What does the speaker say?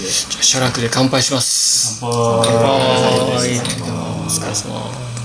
で。写楽で乾杯します。乾杯乾杯。お疲れ様。